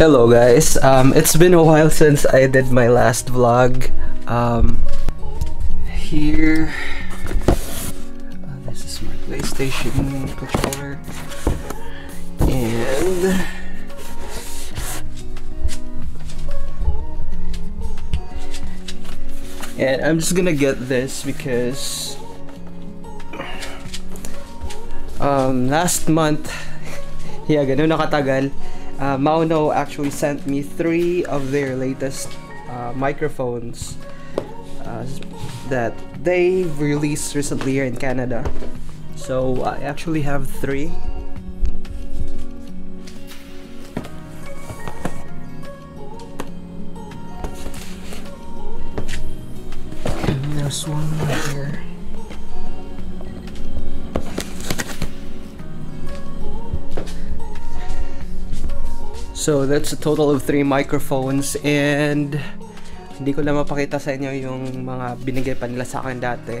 Hello guys, um, it's been a while since I did my last vlog. Um, here, uh, this is my PlayStation controller, and and I'm just gonna get this because um, last month, yeah, ganun nakatagal uh, Maono actually sent me three of their latest uh, microphones uh, that they released recently here in Canada. So I actually have three. And there's one right here. So that's a total of three microphones and hindi ko lang mapakita sa inyo yung mga binigay pa nila sa akin dati.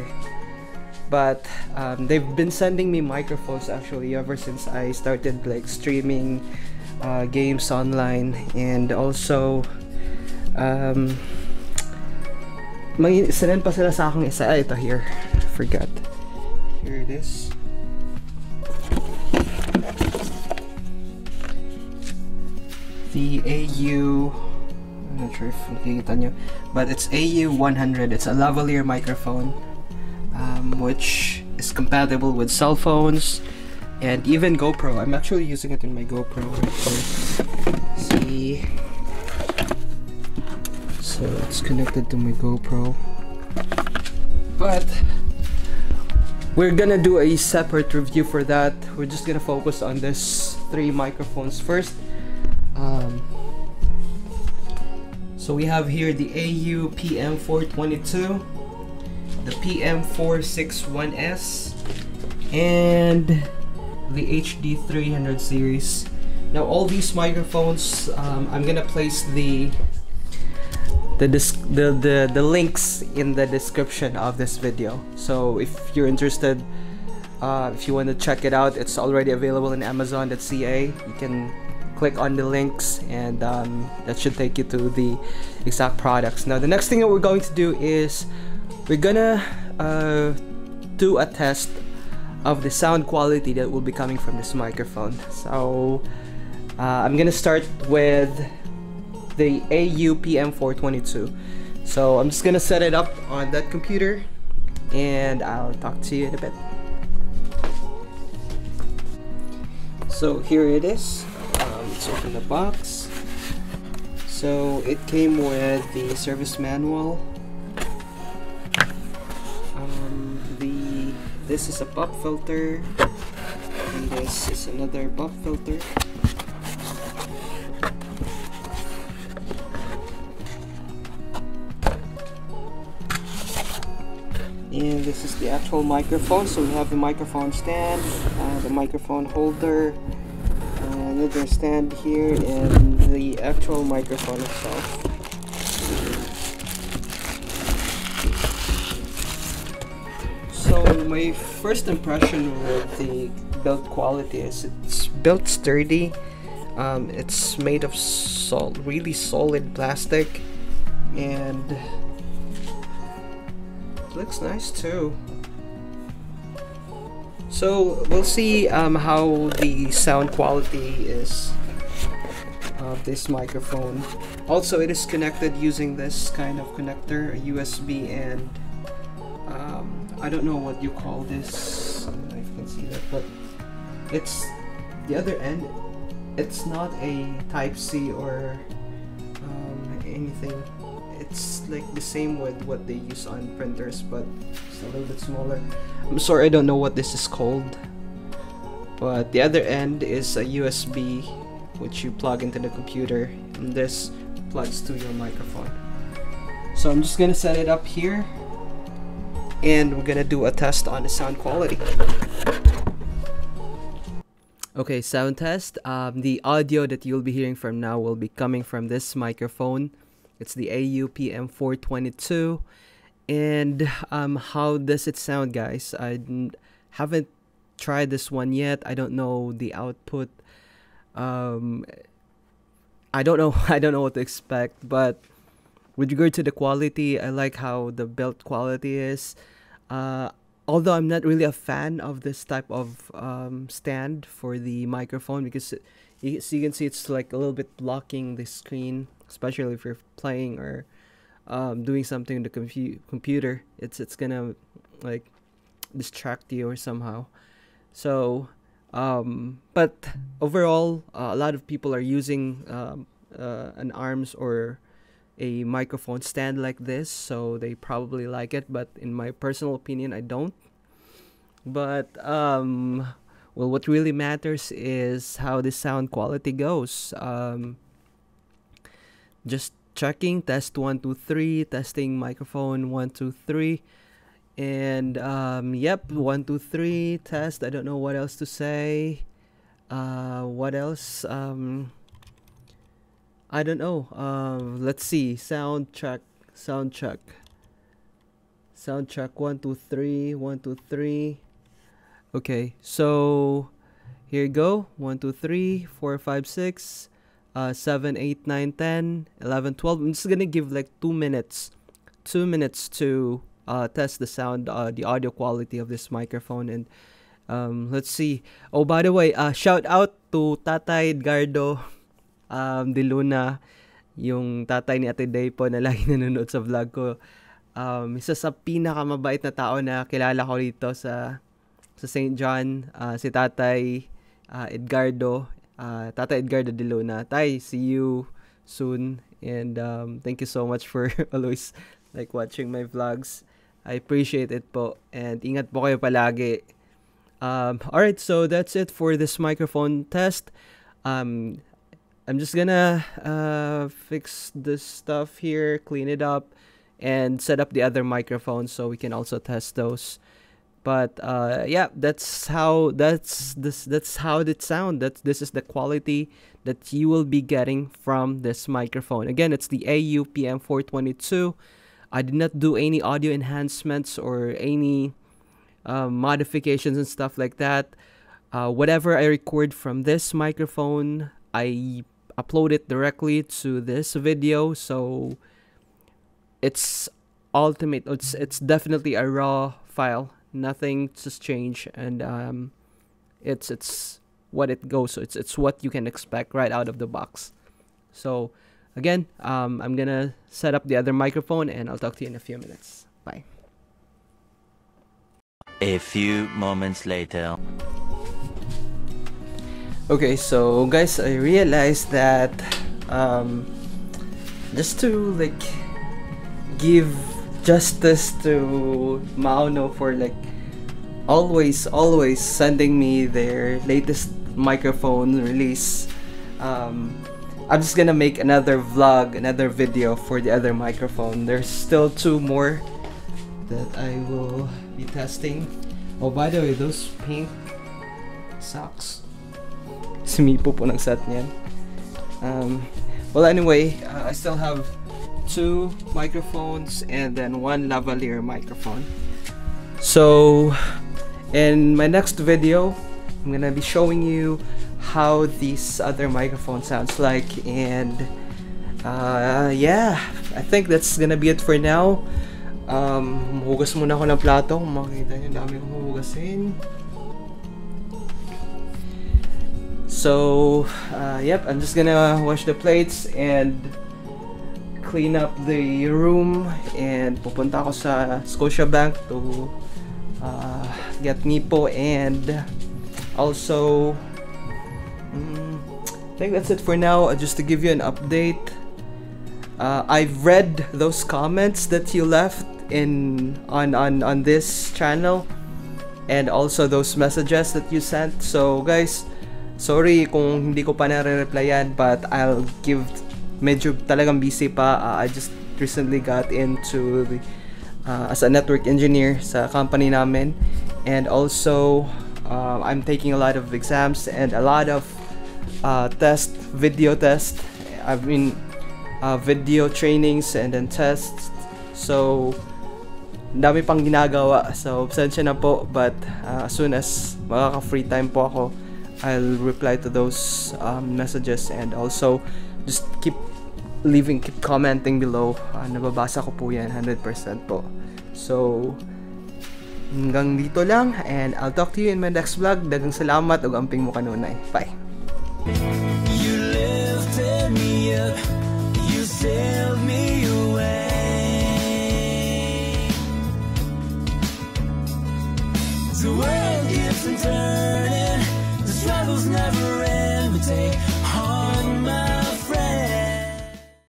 But um, they've been sending me microphones actually ever since I started like streaming uh, games online and also um, may sinend pa sila sa akin isa. Ah, ito here. Forgot. Here it is. The AU I'm not sure if nakikita nyo but it's AU100 it's a lavalier microphone um, which is compatible with cell phones and even GoPro. I'm actually using it in my GoPro right here. See? So it's connected to my GoPro. But we're gonna do a separate review for that. We're just gonna focus on this three microphones. First so we have here the AU PM422, the PM461S, and the HD300 series. Now all these microphones, um, I'm gonna place the the, the the the links in the description of this video. So if you're interested, uh, if you want to check it out, it's already available in Amazon.ca. You can click on the links and um, that should take you to the exact products. Now the next thing that we're going to do is we're gonna uh, do a test of the sound quality that will be coming from this microphone. So uh, I'm gonna start with the AU PM422 so I'm just gonna set it up on that computer and I'll talk to you in a bit. So here it is let's open the box. So it came with the service manual. Um, the this is a pop filter. And this is another pop filter. And this is the actual microphone. So we have the microphone stand uh, the microphone holder another stand here and the actual microphone itself. So my first impression with the build quality is it's built sturdy. Um, it's made of sol really solid plastic and looks nice too. So we'll see um, how the sound quality is of this microphone. Also, it is connected using this kind of connector, a USB and um, I don't know what you call this. I don't know if you can see that, but it's the other end. It's not a Type C or um, anything. It's like the same with what they use on printers, but it's a little bit smaller. I'm sorry I don't know what this is called. But the other end is a USB which you plug into the computer and this plugs to your microphone. So I'm just gonna set it up here and we're gonna do a test on the sound quality. Okay, sound test. Um, the audio that you'll be hearing from now will be coming from this microphone. It's the AU PM422 and um, how does it sound guys i haven't tried this one yet i don't know the output um, I don't know. I don't know what to expect, but with regard to the quality, I like how the build quality is. Uh, although I'm not really a fan of this type of um, stand for the microphone because you, so you can see it's like a little bit blocking the screen, especially if you're playing or um, doing something in the compu- computer. It's it's gonna like distract you or somehow. So, um, but overall, uh, a lot of people are using um, uh, an arms or a microphone stand like this, so they probably like it. But in my personal opinion, I don't. But um, well, what really matters is how the sound quality goes. Um, just checking test one two three testing microphone one two three. And um, yep one two three test. I don't know what else to say. Uh, what else? Um, i don't know. Um, let's see. Sound check sound check. Sound check one two three one two three okay so here you go. One two three four five six uh, 7 8 9 10 11 12 i'm just gonna give like two minutes two minutes to uh, test the sound uh, the audio quality of this microphone and um, let's see. Oh by the way uh, shout out to tatay edgardo um, de luna yung tatay ni ate day po na lagi nanonood sa vlog ko. Um, isa sa pinakamabait na tao na kilala ko dito sa sa St. John uh, si tatay uh, Edgardo uh, Tata Edgardo de Luna. Tay, see you soon. And um, thank you so much for always like watching my vlogs. I appreciate it po. And ingat po kayo palagi. Um, Alright, so that's it for this microphone test. Um, I'm just gonna uh, fix this stuff here, clean it up, and set up the other microphones so we can also test those but uh, yeah that's how that's this that's how it sound. That this is the quality that you will be getting from this microphone. Again it's the AU PM422 I did not do any audio enhancements or any uh, modifications and stuff like that. Uh, whatever I record from this microphone I upload it directly to this video. So it's ultimate. It's it's definitely a raw file nothing just changed and um, it's it's what it goes so it's it's what you can expect right out of the box. So again um, i'm gonna set up the other microphone and i'll talk to you in a few minutes. Bye. A few moments later. Okay so guys i realized that um, just to like give justice to Maono for like always always sending me their latest microphone release. Um, I'm just gonna make another vlog, another video for the other microphone. There's still two more that I will be testing. Oh, by the way, those pink socks. Si Mipo po nag-set niyan. Um, well, anyway, uh, I still have two microphones and then one lavalier microphone. So in my next video, I'm gonna be showing you how this other microphone sounds like and uh, yeah, I think that's gonna be it for now. Um, hugas muna ako ng plato. Kung makikita nyo, dami kong hugasin. So, uh, yep, I'm just gonna wash the plates and clean up the room and pupunta ako sa Scotiabank to uh, get Mipo and also um, I think that's it for now. Just to give you an update uh, I've read those comments that you left in on, on on this channel and also those messages that you sent. So guys sorry kung hindi ko pa nare-replyan but I'll give medyo talagang busy pa. Uh, I just recently got into the, uh, as a network engineer sa company namin. And also, uh, I'm taking a lot of exams and a lot of uh, test, video test. I mean, uh, video trainings and then tests. So, dami pang ginagawa. So, pasensya na po. But uh, as soon as makaka-free time po ako, I'll reply to those um, messages and also just keep leaving, keep commenting below. Uh, nababasa ko po yan 100% po. So, hanggang dito lang and I'll talk to you in my next vlog. Dagang salamat ug amping mo kanunay. Bye. You lifted me up, you sailed me away. The world keeps on turning, the struggles never end. We take